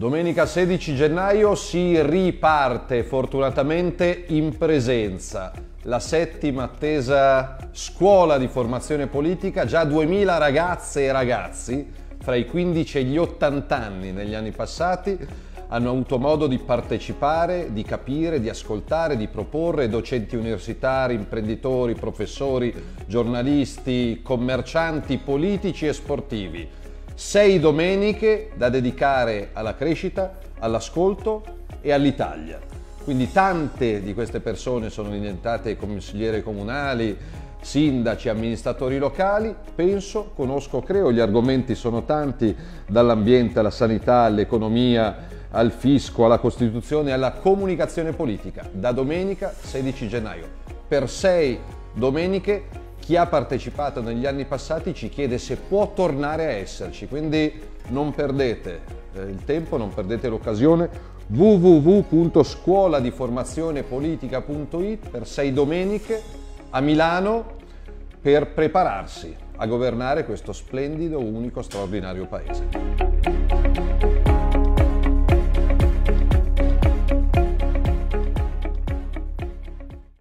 Domenica 16 gennaio si riparte fortunatamente in presenza. La settima attesa scuola di formazione politica, già 2000 ragazze e ragazzi fra i 15 e gli 80 anni negli anni passati hanno avuto modo di partecipare, di capire, di ascoltare, di proporre docenti universitari, imprenditori, professori, giornalisti, commercianti, politici e sportivi sei domeniche da dedicare alla crescita, all'ascolto e all'Italia. Quindi tante di queste persone sono diventate consigliere comunali, sindaci, amministratori locali, penso, conosco, creo, gli argomenti sono tanti, dall'ambiente alla sanità, all'economia, al fisco, alla Costituzione, alla comunicazione politica, da domenica 16 gennaio. Per sei domeniche chi ha partecipato negli anni passati ci chiede se può tornare a esserci, quindi non perdete eh, il tempo, non perdete l'occasione www.scuoladiformazionepolitica.it per sei domeniche a Milano per prepararsi a governare questo splendido, unico, straordinario paese.